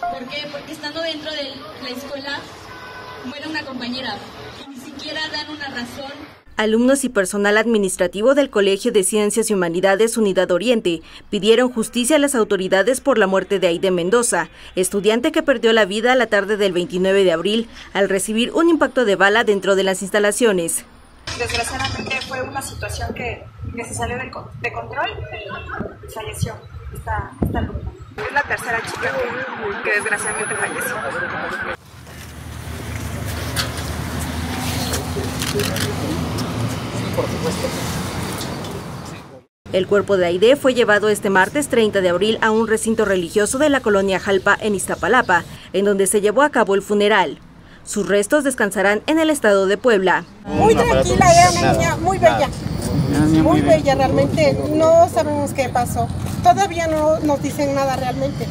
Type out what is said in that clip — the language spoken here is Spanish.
¿Por qué? Porque estando dentro de la escuela muere una compañera y ni siquiera dan una razón Alumnos y personal administrativo del Colegio de Ciencias y Humanidades Unidad Oriente pidieron justicia a las autoridades por la muerte de Aide Mendoza, estudiante que perdió la vida la tarde del 29 de abril al recibir un impacto de bala dentro de las instalaciones. Desgraciadamente fue una situación que, que se salió de, de control y falleció esta, esta alumna. Es la tercera chica que, desgraciadamente falleció. El cuerpo de Aide fue llevado este martes 30 de abril a un recinto religioso de la colonia Jalpa en Iztapalapa, en donde se llevó a cabo el funeral. Sus restos descansarán en el estado de Puebla. Muy tranquila, era una niña muy bella. Muy bella realmente. No sabemos qué pasó. Todavía no nos dicen nada realmente.